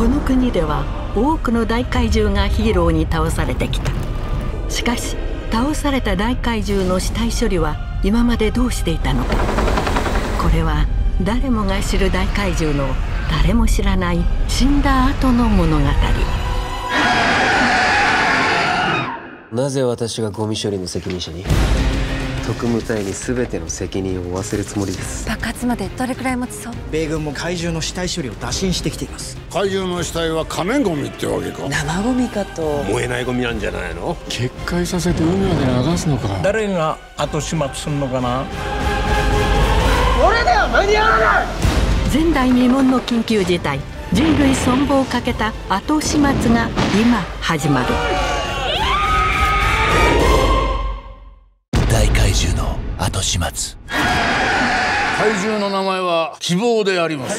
この国では多くの大怪獣がヒーローに倒されてきた。しかし倒された大怪獣の死体処理は今までどうしていたのか。これは誰もが知る大怪獣の誰も知らない死んだ後の物語。なぜ私がゴミ処理の責任者に？特務隊に全ての責任を負わせるつもりです。爆発までどれくらい持ちそう米軍も怪獣の死体処理を打診してきています。怪獣の死体は可燃ゴミってわけか。生ゴミかと。燃えないゴミなんじゃないの？決壊させて海まで流すのか。誰が後始末すんのかな？俺では間に合わない。前代未聞の緊急事態。人類存亡をかけた後始末が今始まる怪獣の後始末。怪獣の名前は希望であります